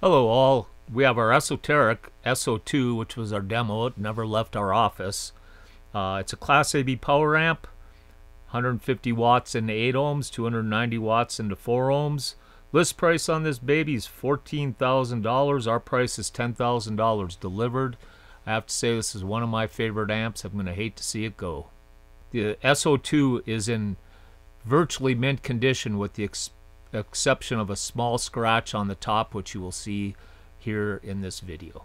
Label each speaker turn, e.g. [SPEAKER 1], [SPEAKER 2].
[SPEAKER 1] Hello all. We have our Esoteric S-02, which was our demo. It never left our office. Uh, it's a Class AB power amp, 150 watts into 8 ohms, 290 watts into 4 ohms. List price on this baby is $14,000. Our price is $10,000 delivered. I have to say this is one of my favorite amps. I'm going to hate to see it go. The S-02 is in virtually mint condition with the exception of a small scratch on the top which you will see here in this video.